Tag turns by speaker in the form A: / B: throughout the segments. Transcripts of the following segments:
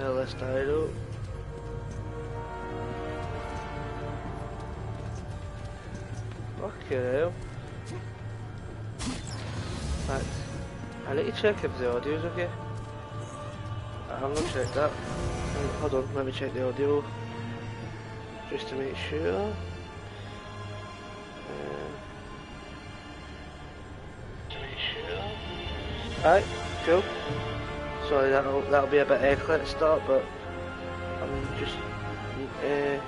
A: LS Dido. Fucking hell. Right. I need to check if the audio's okay. I'm gonna check that. Hold on, let me check the audio. Just to make sure. Uh, right, cool. Sorry, that'll that'll be a bit echoey the start, but I'm just uh,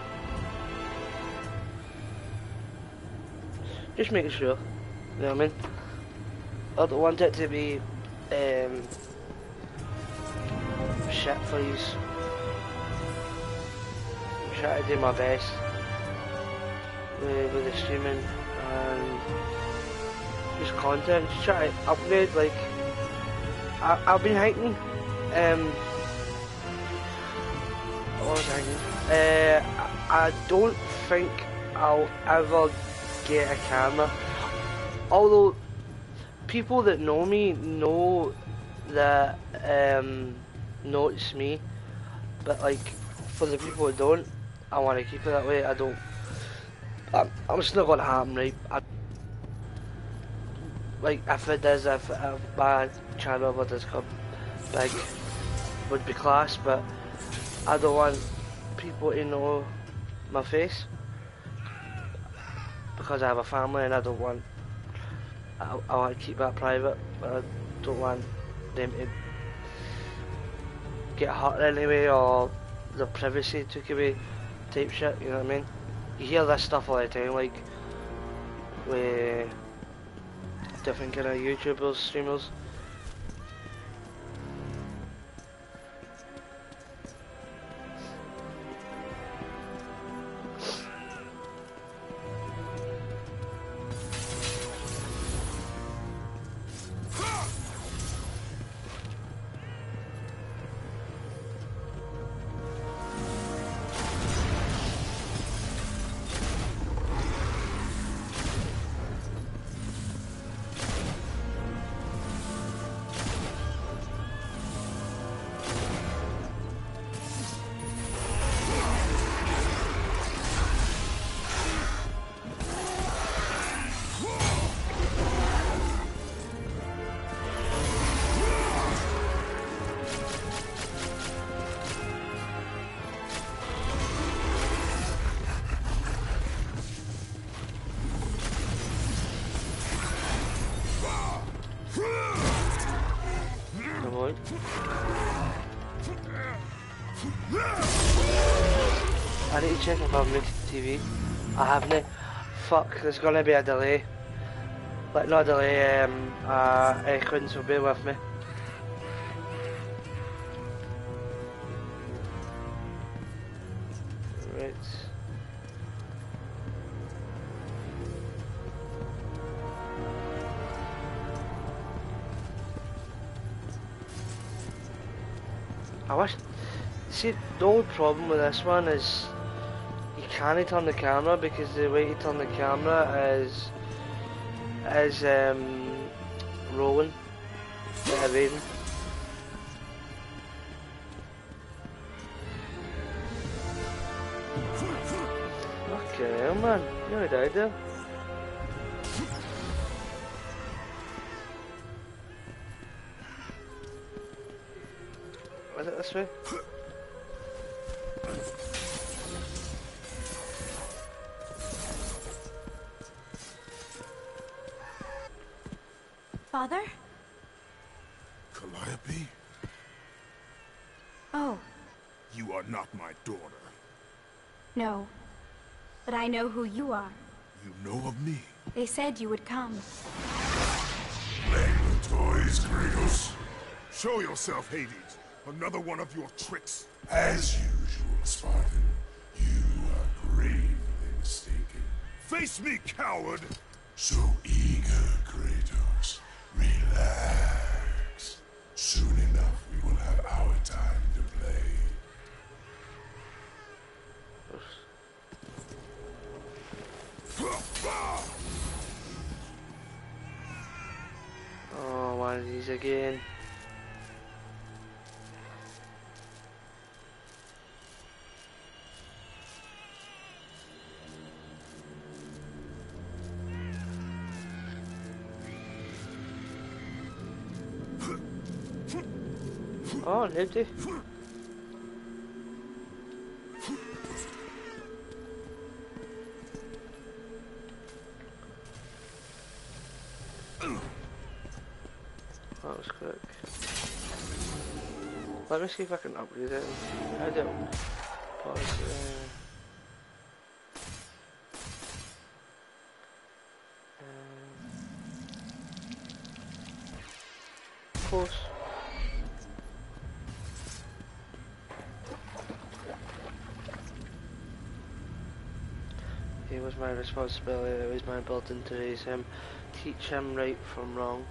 A: just making sure. You know what I mean? I don't want it to be um, shit for you. I'm trying to do my best with, with the streaming and just content. Just try to upgrade like. I, I've been hiking. Um, what was I? Uh, I, don't think I'll ever get a camera. Although people that know me know that um, know it's me, but like for the people who don't, I want to keep it that way. I don't. I'm, I'm just not gonna happen, right? I, like if it does, if, if my channel ever does come big, would be class. But I don't want people to know my face because I have a family and I don't want. I, I want to keep that private. But I don't want them to get hurt anyway or their privacy took away type shit. You know what I mean? You hear this stuff all the time, like with different kind of YouTubers, streamers. Fuck, there's gonna be a delay. Like, not a delay, um, uh, echoing, so bear with me. Right. I wish. See, the only problem with this one is can't turn the camera because the way you turn the camera is is um, rolling, uh, rating. Okay, man, you died there. Was it this way?
B: Know who you are.
C: You know of me.
B: They said you would come.
C: Playing with toys, Kratos. Show yourself, Hades. Another one of your tricks.
D: As usual, Spartan, you are gravely mistaken.
C: Face me, coward!
D: So eager,
A: these again. Oh, nifty. Me see if I can upgrade it. I don't. Pause. Uh. It was my responsibility, it was my burden to raise him, teach him right from wrong.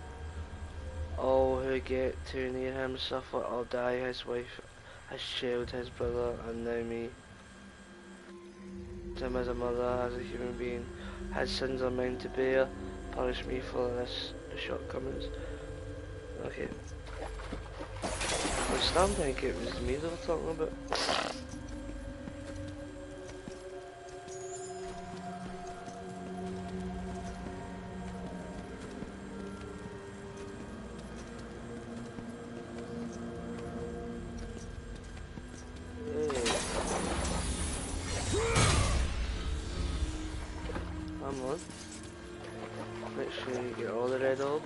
A: All who get too near him suffer or die, his wife, his child, his brother, and now me. Him as a mother, as a human being, his sins are mine to bear, punish me for this shortcomings. Okay. I was starting to think it was me they were talking about.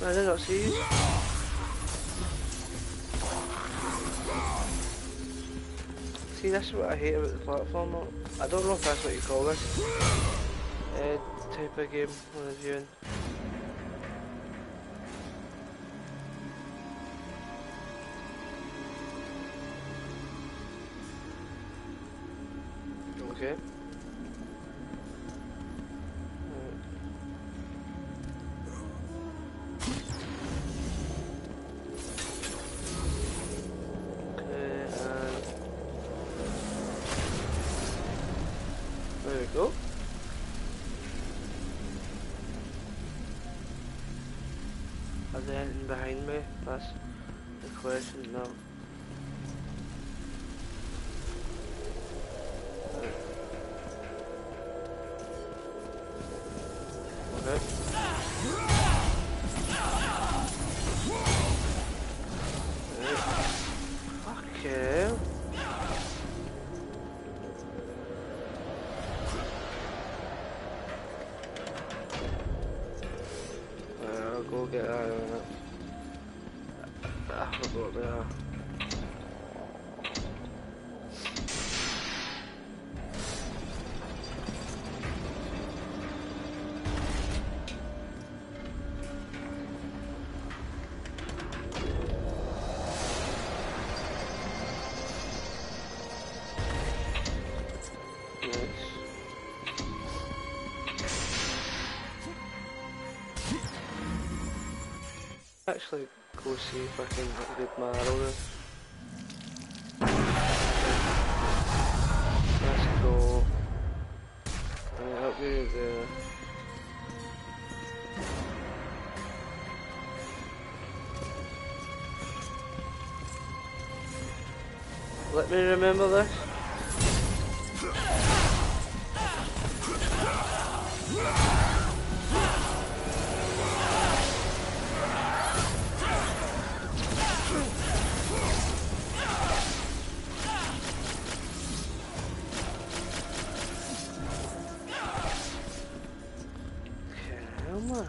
A: motherfucker! I did not see that's what I hate about the platform. mode. I don't know if that's what you call this. Uh, type of game when I'm viewing. Behind me? That's the question now. Go see if I can upgrade my arrow. Let's go. I upgrade the. Let me remember this. Come on.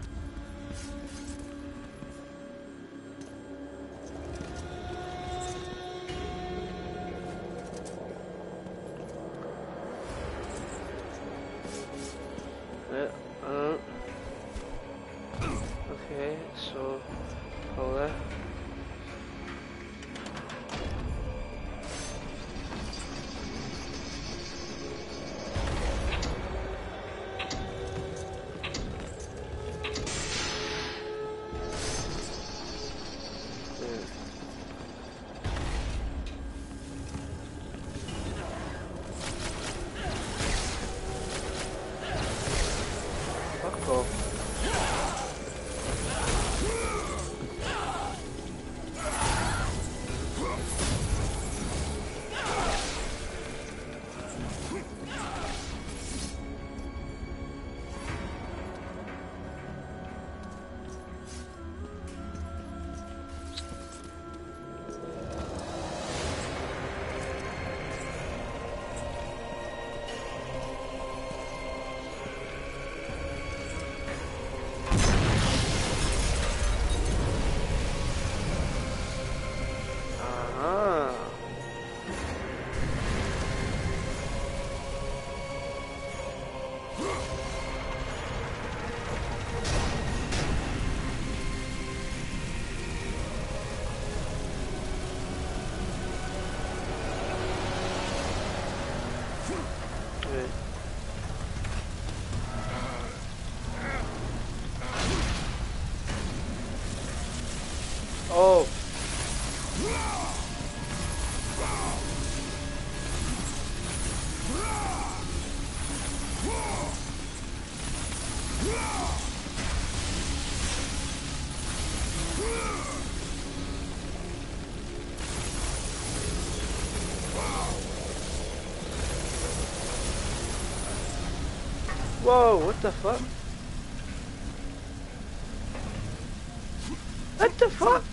A: Way. Oh! Whoa, what the fuck? What the fuck?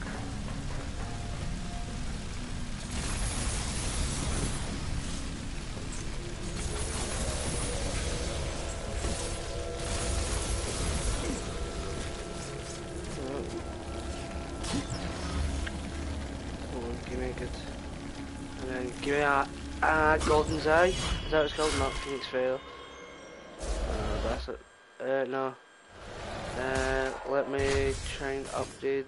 A: A uh, golden's eye. Is that what it's called? Not Phoenix Fail. Uh, no. Uh, let me try and update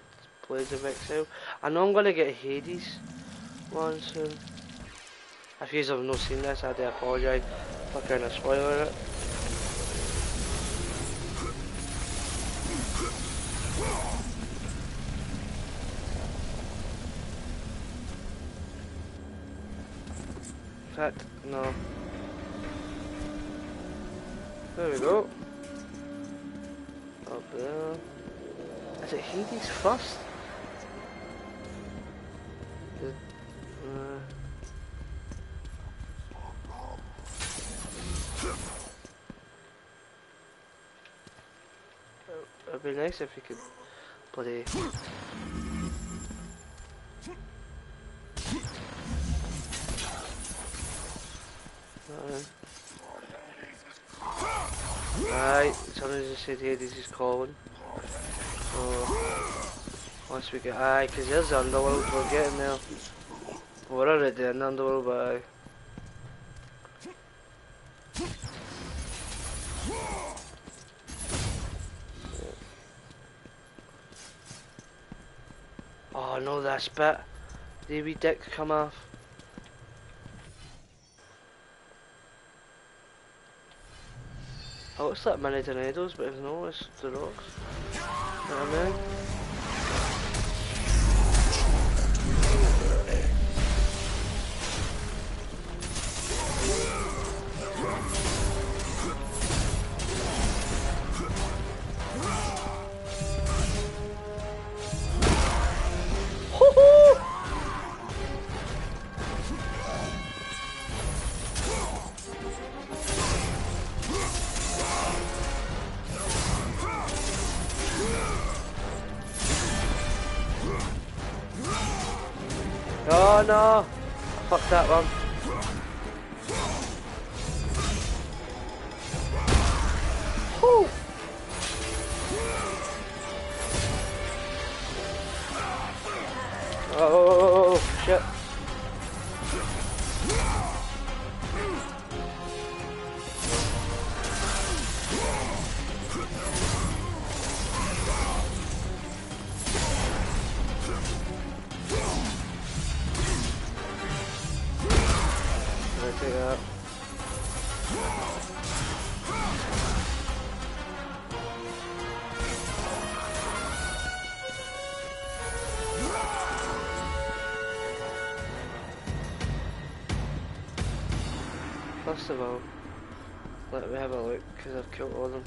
A: Blades of Exile. I know I'm gonna get Hades one soon. If you have not seen this, I do apologise for kind of spoiling it. Fact, no. There we go. There. Is it Hades? Is- uh, It'd be nice if you could bloody. Said Hades is calling. So, once we get, aye, because there's the underworld, we're getting there. We're already in the underworld, aye. Oh no, this bit. The wee dick come off. It's like many tornadoes, but it's no, it's the rocks. You know what I mean? Of all, let me have a look because I've killed all of them.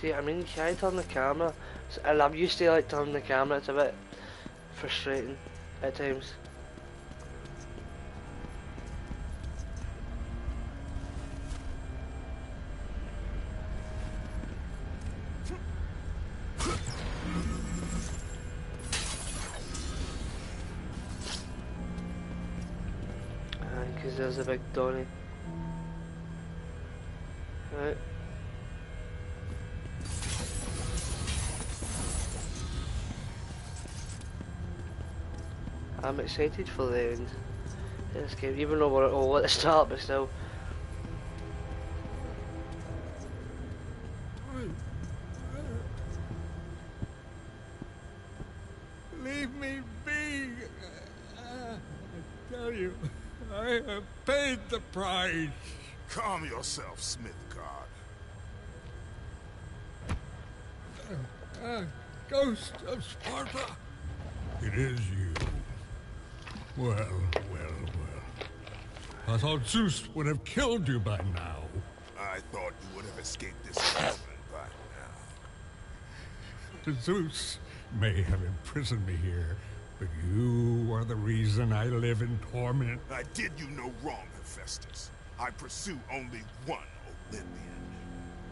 A: See, I mean, you can't turn the camera, and I'm used to like turning the camera. It's a bit frustrating at times. I'm excited for the end of this game, even though we're all at the start, but still.
E: Leave me be. Uh, I tell you, I have paid the price.
C: Calm yourself, Smith
E: Uh, ghost of Sparta. It is you. Well, well, well. I thought Zeus would have killed you by now.
C: I thought you would have escaped this moment by now.
E: Zeus may have imprisoned me here, but you are the reason I live in torment.
C: I did you no wrong, Hephaestus. I pursue only one Olympian.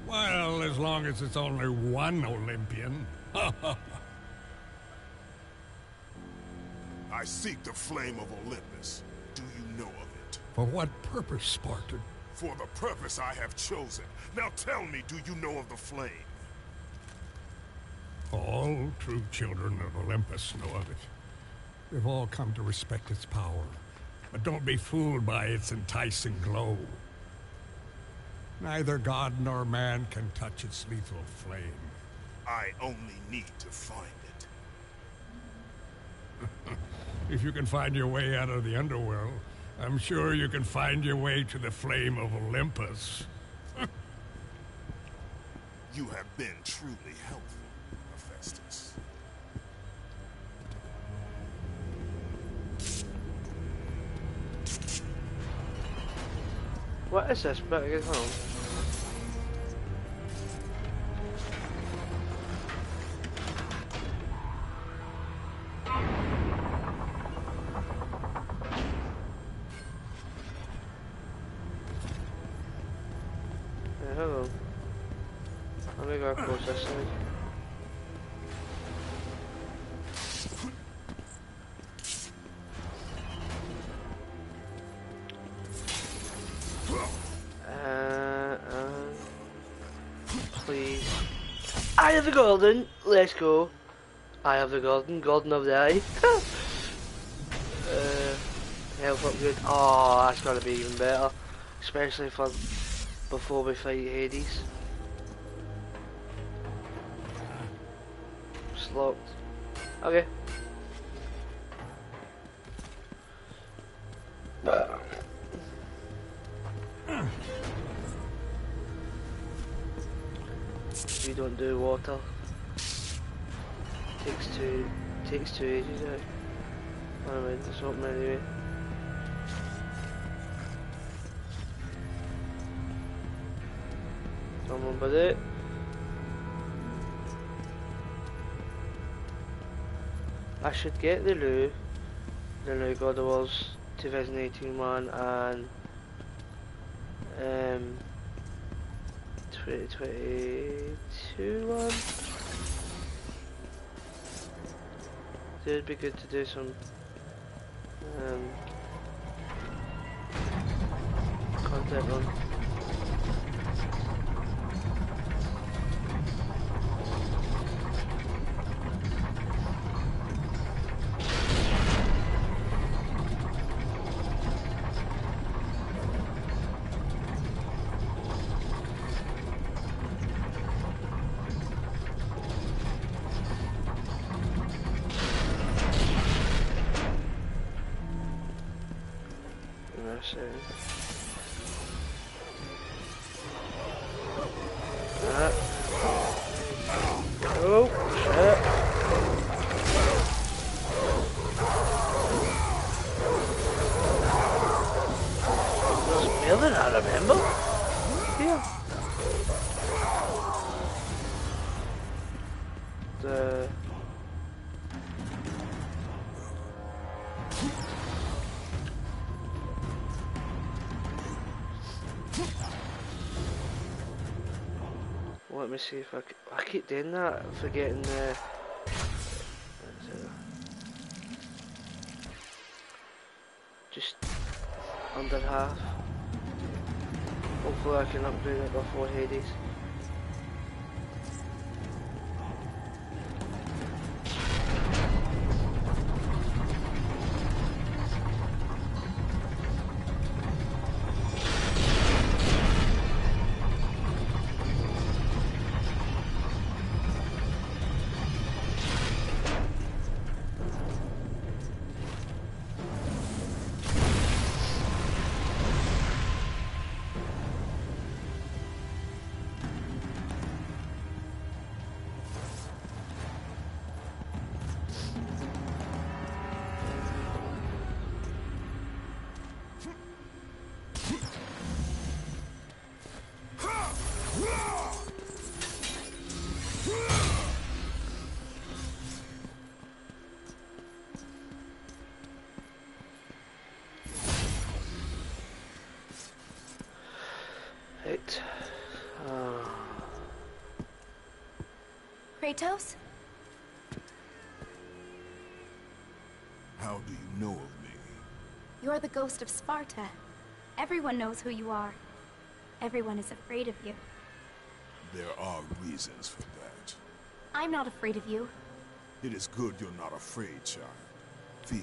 E: Well, as long as it's only one Olympian.
C: I seek the flame of Olympus. Do you know of it?
E: For what purpose, Spartan?
C: For the purpose I have chosen. Now tell me, do you know of the flame?
E: All true children of Olympus know of it. We've all come to respect its power. But don't be fooled by its enticing glow. Neither god nor man can touch its lethal flame.
C: I only need to find it.
E: If you can find your way out of the underworld, I'm sure you can find your way to the flame of Olympus.
C: you have been truly helpful, Hephaestus.
A: What is this? Better get home. Golden. Let's go. I have the golden. Golden of the eye. uh, health upgrade. Oh, that's gotta be even better. Especially for before we fight Hades. It's locked. Okay. Two takes two ages out. Anyway, it's open anyway. Someone but it. I should get the Lou, the new God of Wars 2018 one and um 2022 one. So it'd be good to do some um, content on. See if I, I keep doing that, forgetting the. Just under half. Hopefully I can upgrade it before Hades.
B: Kratos?
C: How do you know of me?
B: You're the ghost of Sparta. Everyone knows who you are. Everyone is afraid of you.
C: There are reasons for that.
B: I'm not afraid of you.
C: It is good you're not afraid, child. Fear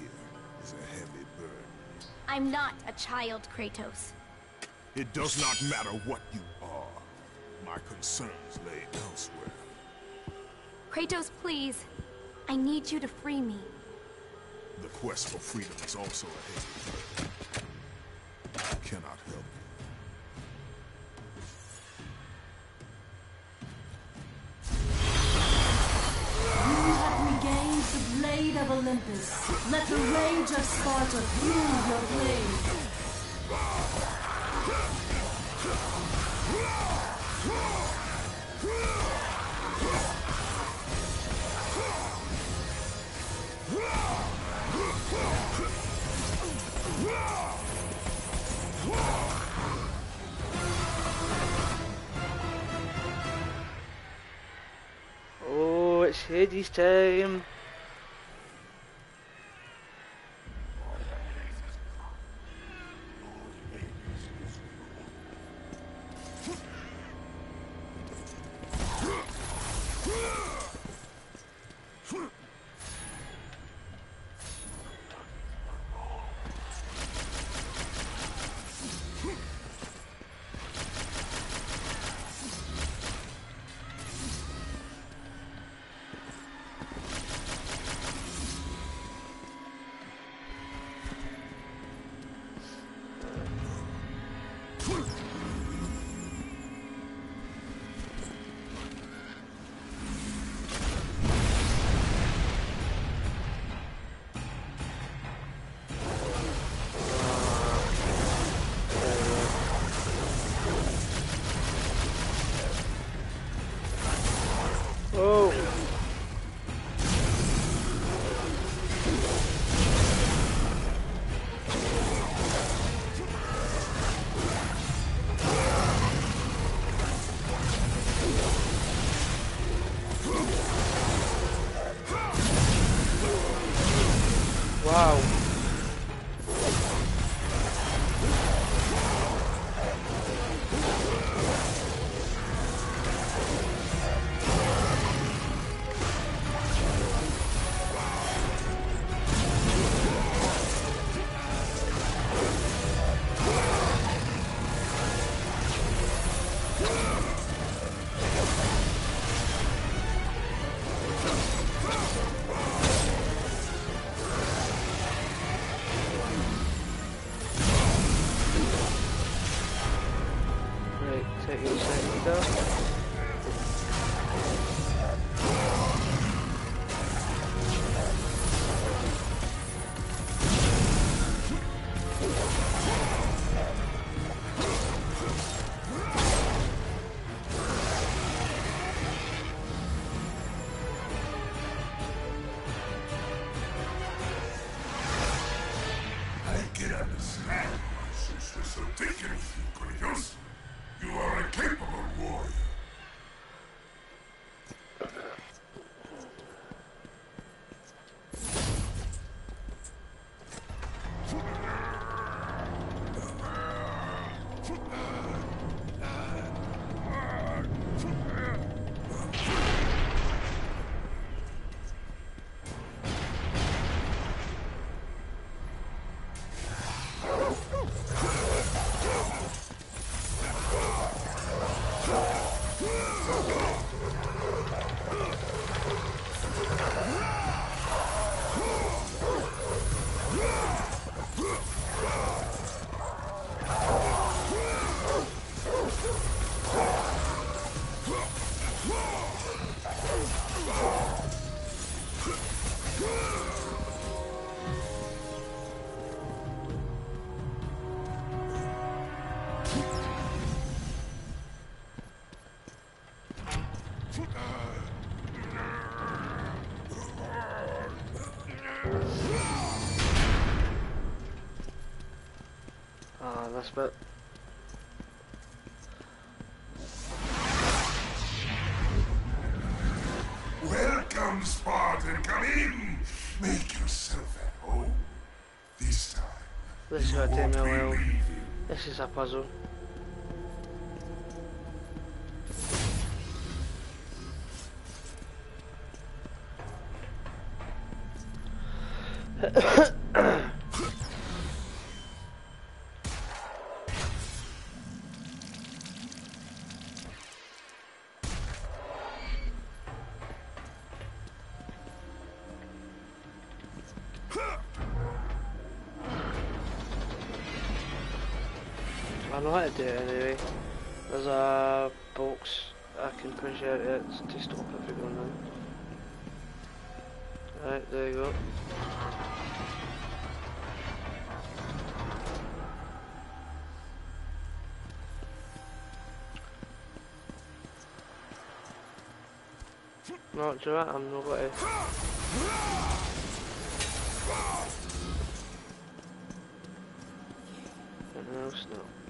C: is a heavy burden.
B: I'm not a child, Kratos.
C: It does not matter what you are. My concerns lay elsewhere.
B: Kratos, please. I need you to free me.
C: The quest for freedom is also a heavy burden. I cannot help you.
F: You have regained the blade of Olympus. Let the rage of Sparta fuel your blade.
A: Oh, it's This is
D: you
A: gonna take
D: won't
A: I know how to do it anyway. There's a box I can push out it to stop it from going in. Right, there you go. No, do you? I'm not going to. Anything else? No.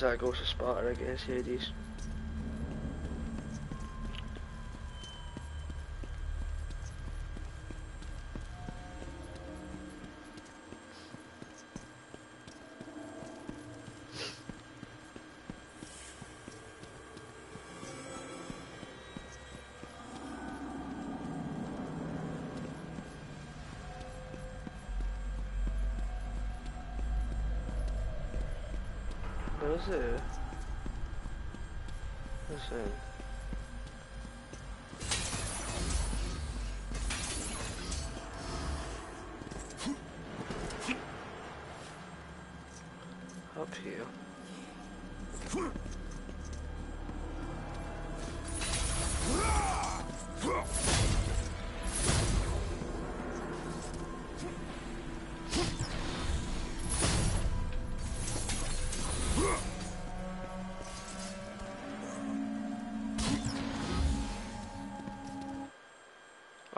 A: Use that Ghost Sparta against Hades. What is it? What's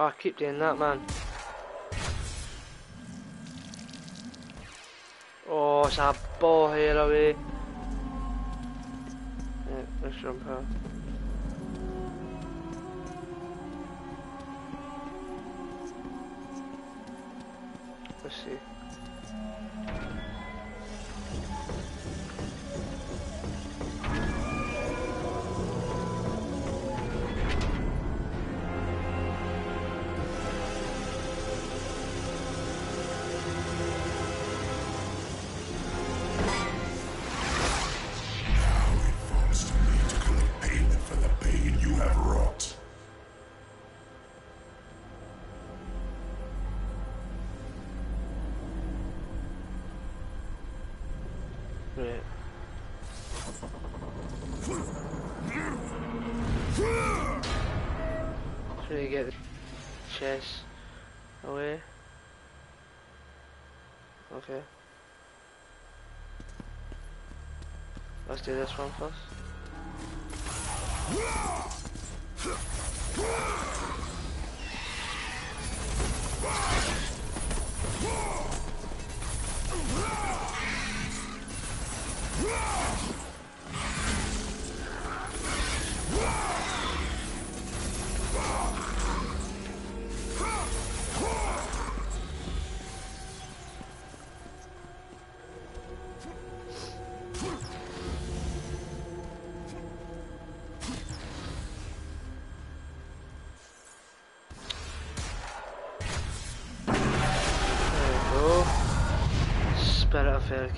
A: Oh, I keep doing that, man. Oh, it's a ball here away. Yeah, let's jump out. We get the chest away? Okay. Let's do this one first.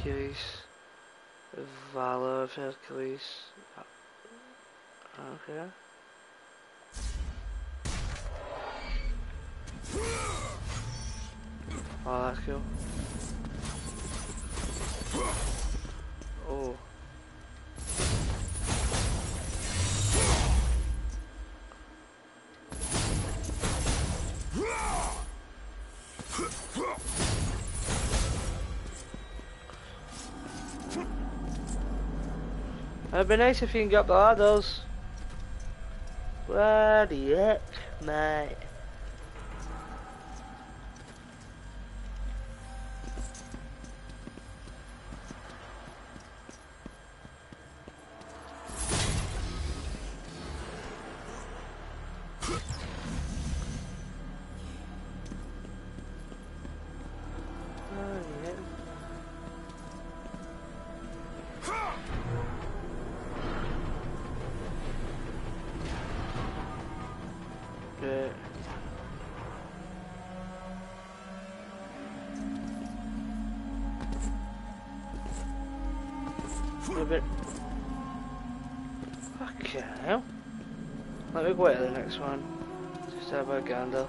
A: Hercules. Valor of Hercules. Okay. Oh, that's cool. Oh. It'd be nice if you can get up the ladders. The heck, mate? A bit. Fucking hell. Let me go to the next one. Just have a gander.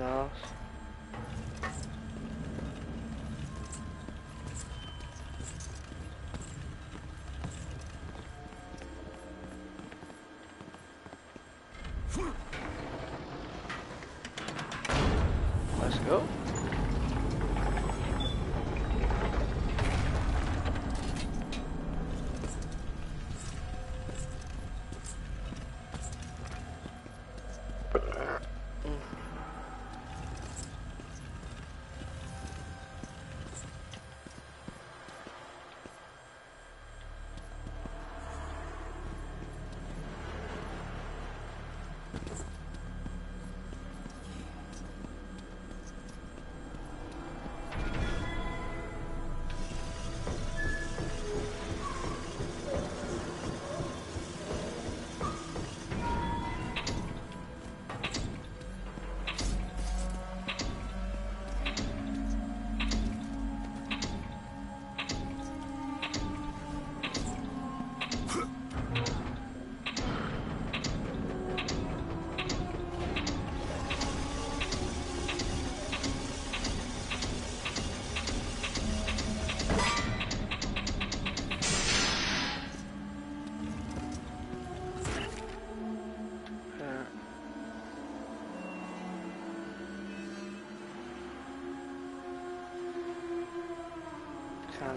A: Fucking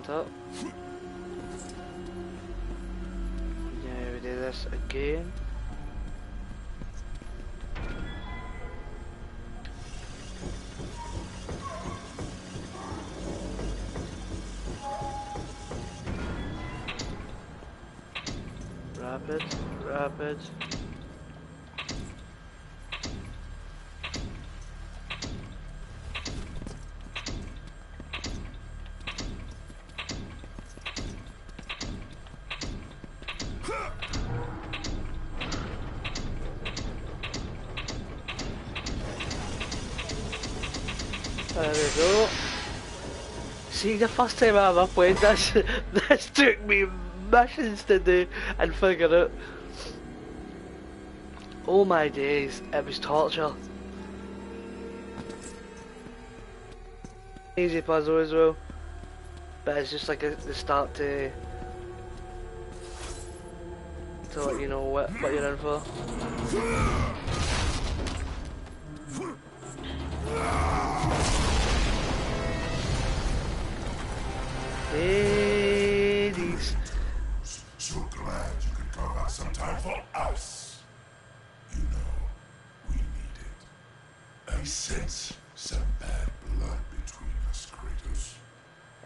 C: Up. Now we do this again. Rapid, rapid. There we go. See, the first time I ever played this, this took me missions to do and figure out. Oh my days, it was torture. Easy puzzle as well. But it's just like a, the start to to let you know what, what you're in for.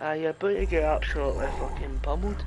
C: Ah, you're about to get absolutely fucking pummeled.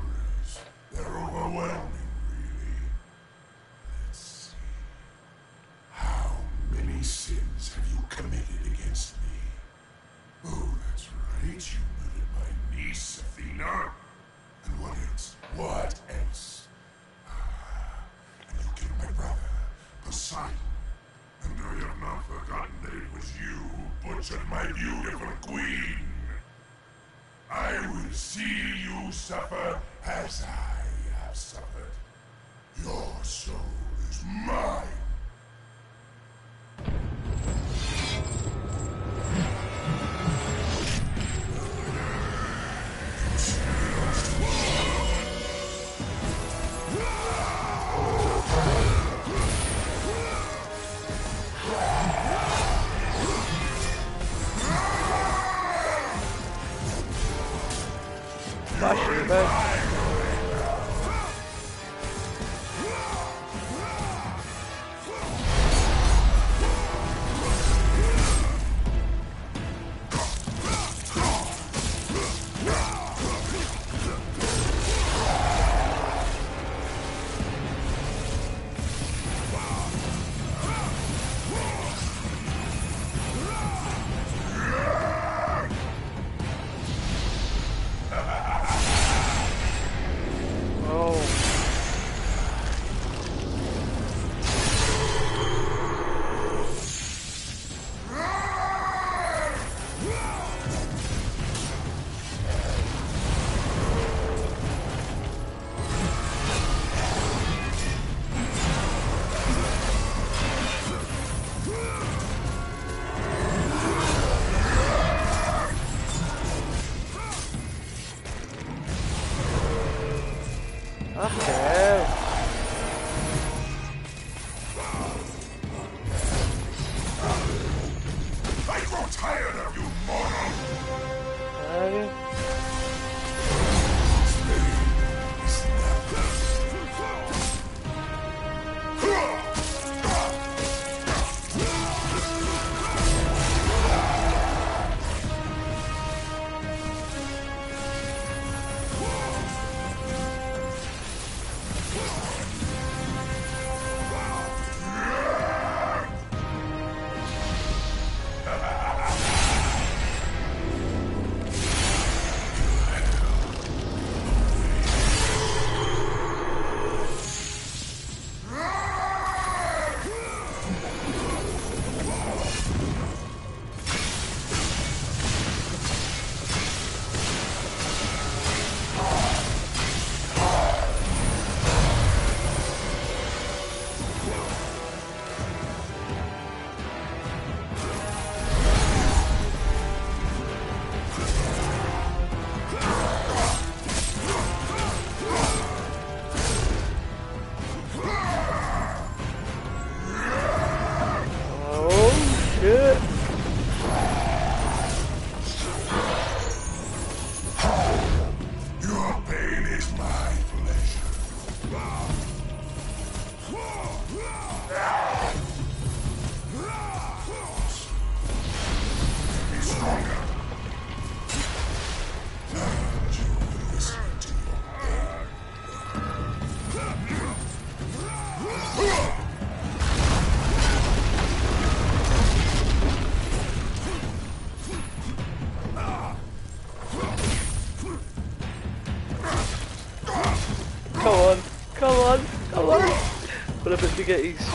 A: To get his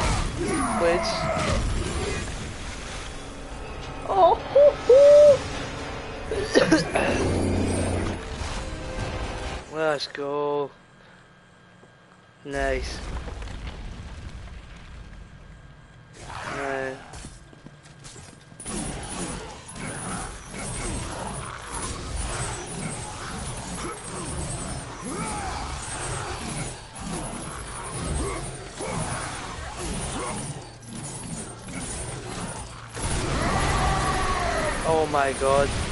A: Oh my god.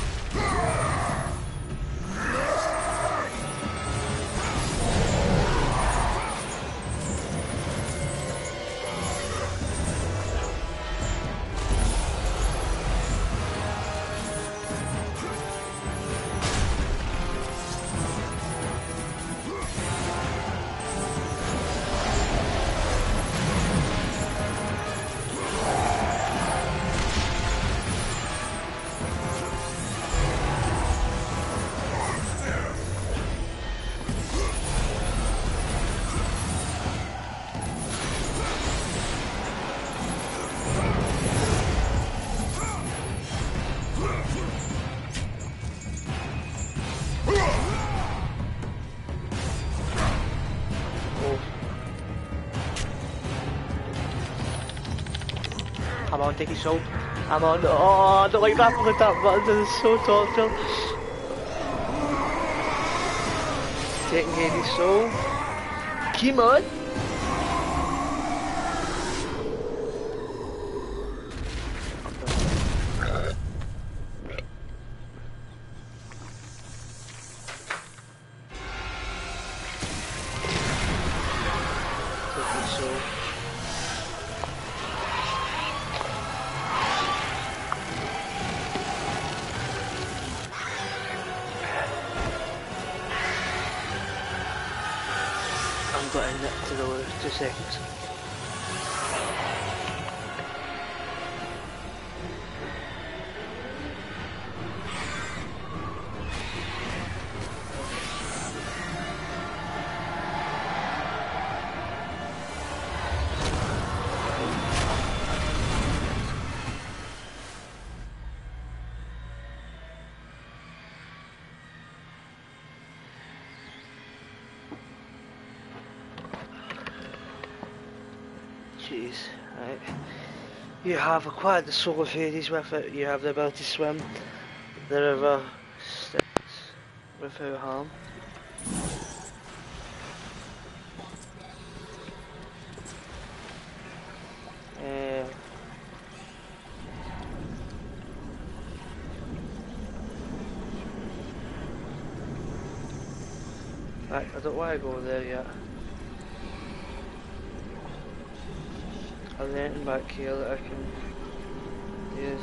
A: On, take his soul. Come on. Oh, I don't like that with that button. This is so torture. Taking Hades' soul. Come on. It to the last two seconds. Have acquired the soul of Hades it. You have the ability to swim the river Styx without harm. Uh, right, I don't want to go there yet. I've back here that I can use.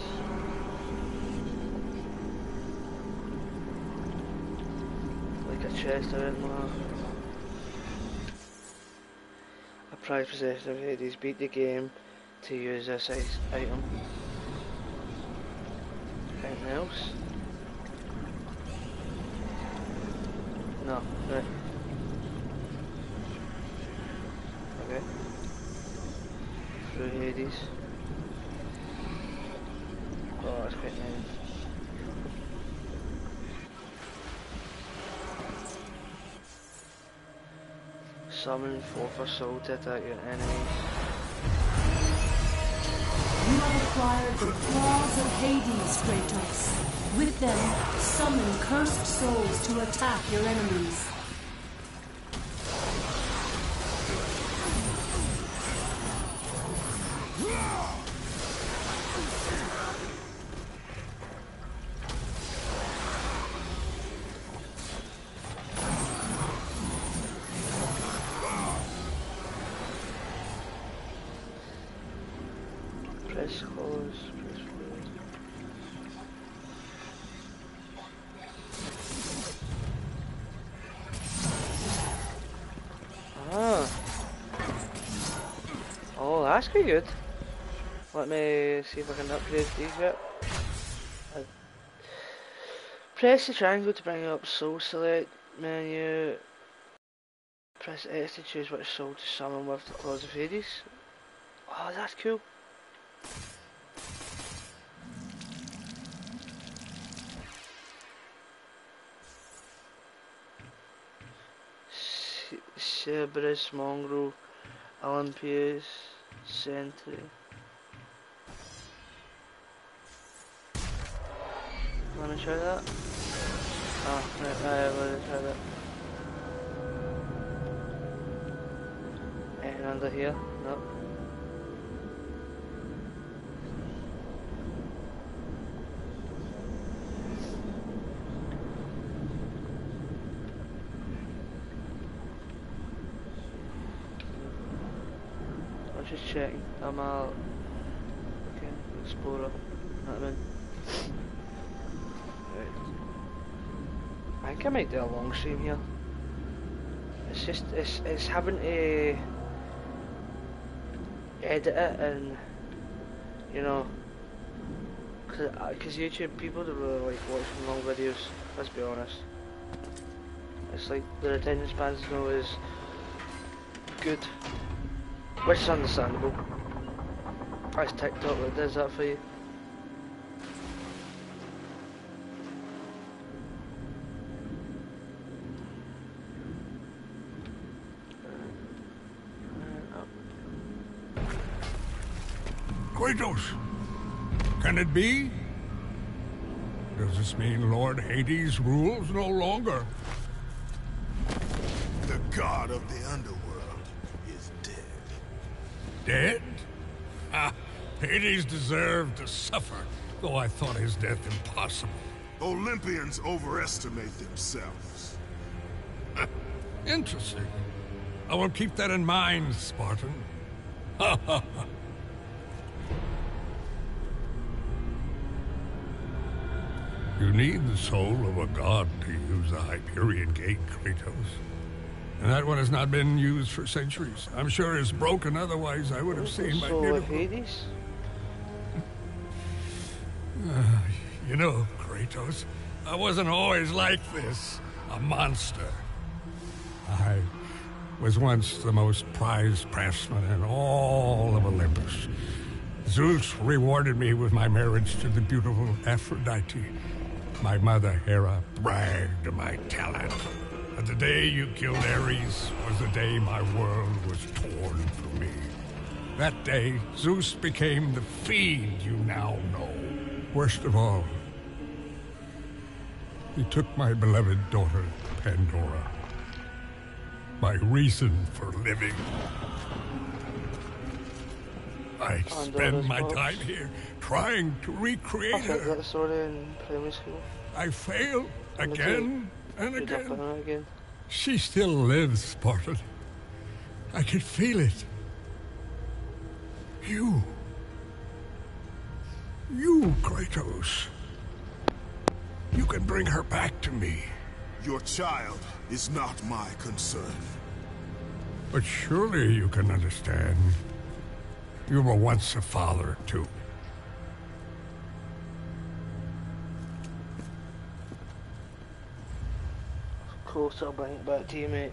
A: Like a chest or anything. A prized possession of Hades beat the game to use this item. Anything else? No, right. Okay through Hades. Oh, that's quite nice. Summon forth a soul to attack your enemies.
F: You have acquired the claws of Hades, Kratos. With them, summon cursed souls to attack your enemies.
A: Quite good. Let me see if I can upgrade these yet. Press the triangle to bring up soul select menu. Press X to choose which soul to summon with the Claws of Hades. Oh, that's cool. Cerberus, Mongrel, Olympus, Sentry. Wanna try that? Oh, right, I wanna try that. And under here? Nope. I was just a okay, explorer. I'm in. Right. I think I might do a long stream here. It's just it's it's having to edit it and you know because uh, YouTube people that really like watching long videos. Let's be honest. It's like their attention spans is good, which is understandable. That's TikTok that does that for you.
E: Kratos! Can it be? Does this mean Lord Hades rules no longer?
C: The god of the underworld is dead.
E: Dead? Hades deserved to suffer, though I thought his death impossible.
C: Olympians overestimate themselves.
E: Interesting. I will keep that in mind, Spartan. Ha ha ha. You need the soul of a god to use the Hyperion Gate, Kratos. And that one has not been used for centuries. I'm sure it's broken, otherwise I would have seen my
A: So
E: beautiful...
A: Hades.
E: You know, Kratos, I wasn't always like this. A monster. I was once the most prized craftsman in all of Olympus. Zeus rewarded me with my marriage to the beautiful Aphrodite. My mother, Hera, bragged of my talent. But the day you killed Ares was the day my world was torn from me. That day, Zeus became the fiend you now know. Worst of all, he took my beloved daughter, Pandora. My reason for living. I spend my time here trying to recreate her.
A: that story in primary school.
E: I fail
A: And
E: again and again.
A: again.
E: She still lives, Spartan. I can feel it. You. You, Kratos. You can bring her back to me.
C: Your child is not my concern.
E: But surely you can understand. You were once a father, too.
A: Of course, I'll bring it back to you, mate.